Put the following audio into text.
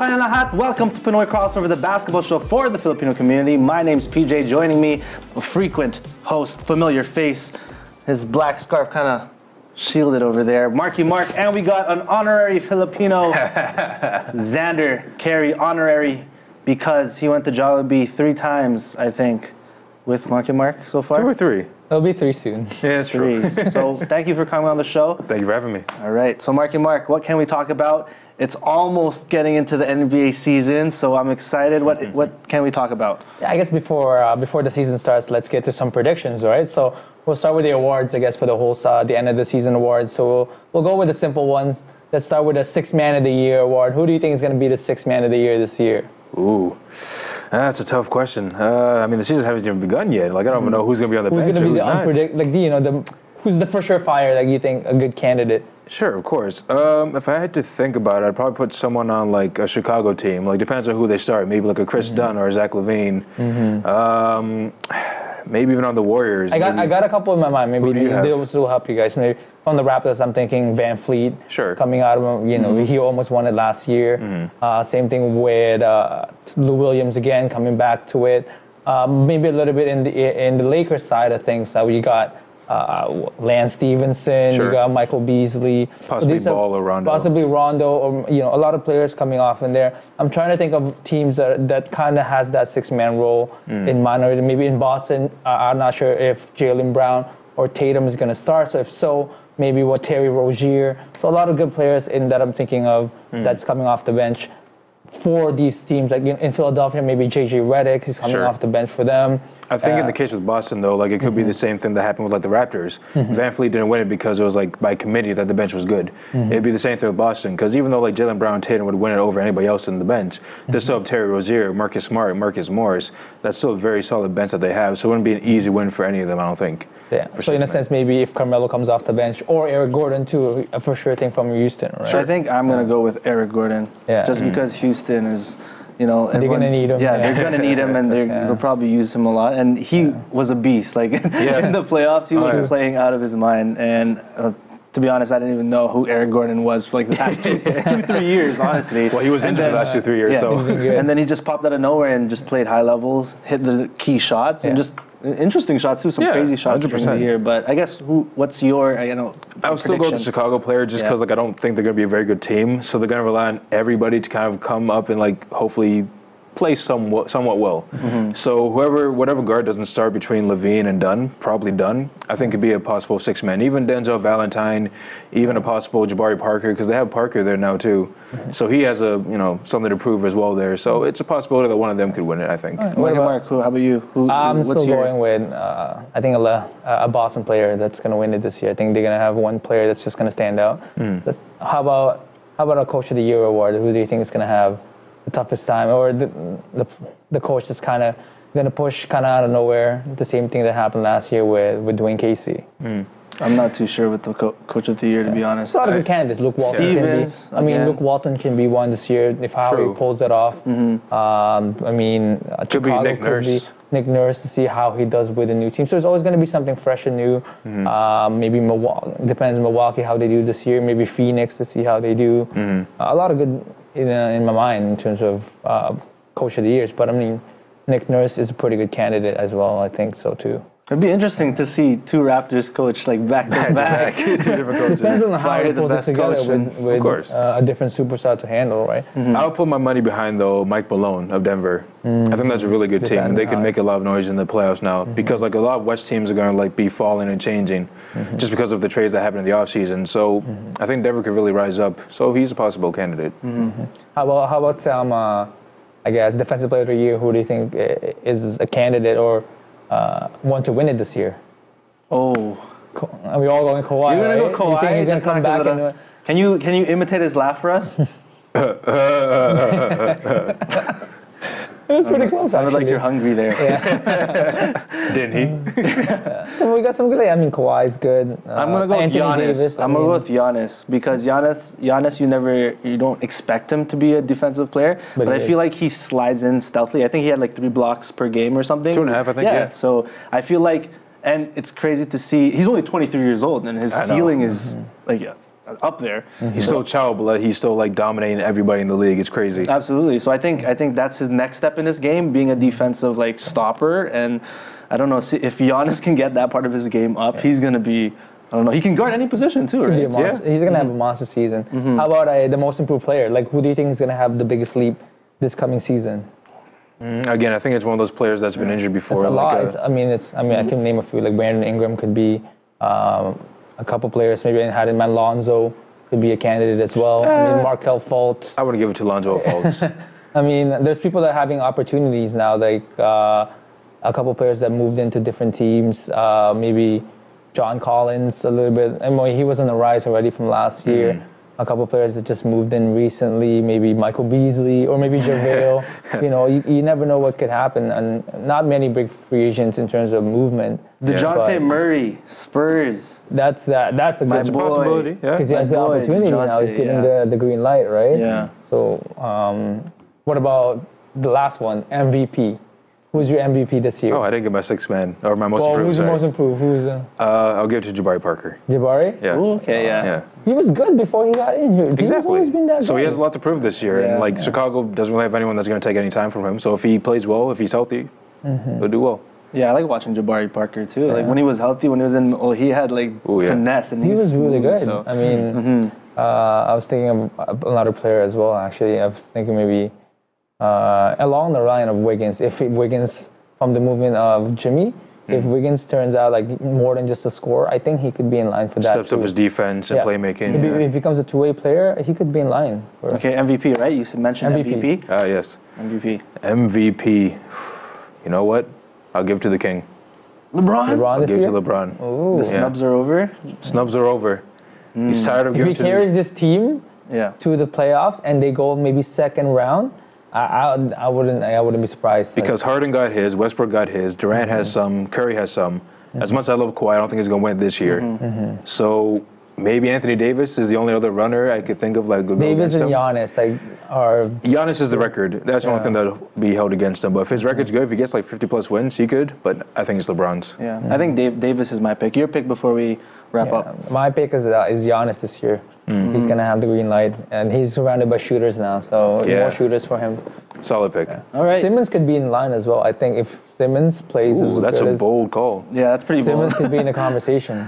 kayong lahat. Welcome to Pinoy Crossover, the basketball show for the Filipino community. My name's PJ. Joining me, a frequent host, familiar face. His black scarf kind of shielded over there. Marky Mark, and we got an honorary Filipino, Xander Carey, honorary because he went to Jollibee three times, I think, with Marky Mark so far. Two or three? It'll be three soon. Yeah, it's true. Three. so thank you for coming on the show. Thank you for having me. All right, so Marky Mark, what can we talk about? It's almost getting into the NBA season, so I'm excited. What what can we talk about? Yeah, I guess before uh, before the season starts, let's get to some predictions, right? So we'll start with the awards, I guess, for the whole uh, the end of the season awards. So we'll, we'll go with the simple ones. Let's start with the Six Man of the Year award. Who do you think is going to be the Six Man of the Year this year? Ooh. That's a tough question. Uh, I mean, the season hasn't even begun yet. Like, I don't even know who's going to be on the Who's bench. going to be the who's unpredict like the, you know the who's the for sure fire like you think a good candidate? Sure, of course. Um, if I had to think about it, I'd probably put someone on like a Chicago team. Like depends on who they start. Maybe like a Chris Mm-hmm. Dunn or a Zach LaVine. Um, maybe even on the Warriors. I got maybe. I got a couple in my mind. Maybe Who do you have? those will help you guys. Maybe from the Raptors, I'm thinking VanVleet. Sure. Coming out of you know he almost won it last year. Uh, same thing with uh, Lou Williams again coming back to it. Um, maybe a little bit in the in the Lakers side of things. So you got. Uh, Lance Stephenson, Sure. you got Michael Beasley, Possibly are- Ball or Rondo. possibly Rondo, or you know, a lot of players coming off in there. I'm trying to think of teams that that kind of has that six man role Hmm. in minority. Maybe in Boston, uh, I'm not sure if Jaylen Brown or Tatum is going to start. So if so, maybe what Terry Rozier. So a lot of good players in that I'm thinking of Hmm. that's coming off the bench for these teams. Like in, in Philadelphia, maybe JJ Redick is coming Sure. off the bench for them. I think in Uh, the case with Boston though, like it could be the mm-hmm. same thing that happened with like the Raptors. Mm-hmm. VanVleet didn't win it because it was like by committee that the bench was good. Mm-hmm. It'd be the same thing with Boston because even though like Jaylen Brown and Tatum would win it over anybody else in the bench, they still have Terry Rozier, Marcus Smart, Marcus Morris. That's still a very solid bench that they have. So it wouldn't be an easy win for any of them, I don't think. Yeah. For So in a sense, maybe if Carmelo comes off the bench or Eric Gordon too, a for sure thing from Houston, right? I think I'm gonna go with Eric Gordon. Yeah. Just because Houston is, you know, everyone- gonna need him, Yeah, yeah. they're gonna need him, and they're, Yeah. they'll probably use him a lot. And he was a beast. Like in the playoffs, he was yeah. playing out of his mind. And uh, to be honest, I didn't even know who Eric Gordon was for like the past two, two three years. Honestly. Well, he was And injured then, the last two, three years, yeah. so. And then he just popped out of nowhere and just played high levels, hit the key shots, and just interesting shots too. Some Yeah, crazy shots during the 100%. year. But I guess who? What's your? I don't know. I would still go with the? Chicago player just Yeah. because like I don't think they're going to be a very good team. So they're going to rely on everybody to kind of come up and like hopefully play somewhat somewhat well. Mm-hmm. So whoever whatever guard doesn't start between LaVine and Dunn, probably Dunn, I think could be a possible six man. Even Denzel Valentine, even a possible Jabari Parker because they have Parker there now too. Mm-hmm. So he has a you know something to prove as well there. So it's a possibility that one of them could win it. I think. What Mark, about- Mark, who, how about you? Who, I'm what's still your, going with uh, I think a, le- a Boston player that's going to win it this year. I think they're going to have one player that's just going to stand out. That's- how about how about a coach of the year award? Who do you think is going to have the toughest time, or the the, the coach that's kind of going to push kind of out of nowhere? The same thing that happened last year with with Dwane Casey. I'm not too sure with the co- coach of the year, to be honest. There's a lot of good candidates. Luke Walton Stevens, can be. I mean, again. Luke Walton can be one this year if how True. he pulls that off. Mm-hmm. Um, I mean, uh, Could be Chicago Nick could be Nick Nurse to see how he does with a new team. So there's always going to be something fresh and new. Mm-hmm. Um, maybe Milwaukee depends Milwaukee how they do this year. Maybe Phoenix to see how they do. Mm-hmm. Uh, a lot of good in, uh, in my mind in terms of uh, coach of the years. But I mean, Nick Nurse is a pretty good candidate as well. I think so too. It'd be interesting to see two Raptors coach like back to back. Two different coaches. Depends on how Fire he the pulls it best together coach with, and- with course. uh, a different superstar to handle, right? Mm-hmm. I'll put my money behind though Mike Malone of Denver. Mm. I think that's a really good team. They can make a lot of noise in the playoffs now mm-hmm. because like a lot of West teams are going to like be falling and changing mm-hmm. just because of the trades that happened in the offseason. So I think Denver could really rise up. So he's a possible candidate. How about how about some, uh, I guess, defensive player of the year? Who do you think uh, is a candidate or uh, want to win it this year? Oh, Ka- Are we all going Kawhi? you're gonna right? go Kawhi. You think he's gonna come back of and the- do it? Can you can you imitate his laugh for us? It's pretty close. Sounded like you're hungry there. Yeah. Didn't he? So we got some good. I mean, Kawhi's good. Uh, I'm gonna go with Anthony Giannis. Davis, I I'm gonna go with Giannis because Giannis, Giannis, you never, you don't expect him to be a defensive player, but, But I he feel like he slides in stealthily. I think he had like three blocks per game or something. Two and a half, I think, yeah. So I feel like, and it's crazy to see. He's only 23 years old, and his I know. ceiling is like up there. He's still Chow, but he's still like dominating everybody in the league. It's crazy. Absolutely. So I think I think that's his next step in this game, being a defensive like stopper. And I don't know if Giannis can get that part of his game up, he's gonna be. I don't know. He can guard any position too, Be a right? monster. He's gonna have a monster season. How about uh, the most improved player? Like, who do you think is gonna have the biggest leap this coming season? Again, I think it's one of those players that's been injured before. It's a like, lot. uh, It's, I mean, it's. I mean, I can name a few. Like Brandon Ingram could be um, a couple players. Maybe I had in mind Lonzo could be a candidate as well. I mean, Markelle Fultz. I would give it to Lonzo Fultz. I mean, there's people that are having opportunities now, like uh, a couple players that moved into different teams. Uh, maybe John Collins a little bit. I mean, he was on the rise already from last year. A couple players that just moved in recently, maybe Michael Beasley or maybe JaVale. you know, you, you never know what could happen, and not many big free agents in terms of movement. Dejounte But Murray, Spurs. That's that. That's a good It's boy. possibility. Yeah. because he has My the boy, opportunity now. He's Dejounte, getting yeah. the, the green light, right? Yeah. So, um, what about the last one, MVP? Who's your MVP this year? Oh, I didn't get my six man or my most well, improved. who's the most improved? Who's uh, uh, I'll give it to Jabari Parker. Jabari? Yeah. Ooh, okay, yeah. Yeah. He was good before he got injured. He's Exactly. always been that so he has a lot to prove this year, Yeah. and like Chicago doesn't really have anyone that's going to take any time from him. So if he plays well, if he's healthy, Mm-hmm. he'll do well. Yeah, I like watching Jabari Parker too. Like when he was healthy, when he was in, oh, he had like Ooh, yeah. finesse and he was really smooth, good. So. I mean, uh, I was thinking of another player as well. Actually, I was thinking maybe uh, along the line of Wiggins. If Wiggins from the movement of Jimmy, if Wiggins turns out like more than just a scorer, I think he could be in line for that Steps too. up his defense and Yeah. playmaking. If, he, yeah. if he becomes a two-way player, he could be in line. For, Okay, MVP, right? You mentioned MVP. MVP. Ah, yes. MVP. MVP. You know what? I'll give it to the king. LeBron. LeBron I'll this give year. to LeBron. Ooh. The snubs are over. Snubs are over. He's tired of If he giving to carries this team Yeah. to the playoffs and they go maybe second round, I, I, I wouldn't I wouldn't be surprised. Like, because Harden got his, Westbrook got his, Durant has Mm-hmm. some, Curry has some. As much as I love Kawhi, I don't think he's going to win this year. Mm-hmm. So maybe Anthony Davis is the only other runner I could think of like. would go Davis and him. Giannis like are Giannis is the record. That's the only thing that'll be held against him. But if his record's good, if he gets like 50 plus wins, he could. But I think it's LeBron's. Yeah. I think Dave, Davis is my pick. Your pick before we wrap yeah. up. My pick is uh, is Giannis this year. He's gonna have the green light, and he's surrounded by shooters now, so Yeah. more shooters for him. Solid pick. All right. Simmons could be in line as well. I think if Simmons plays as Ooh, that's good a as bold call. yeah, that's pretty Simmons bold. could be in the conversation.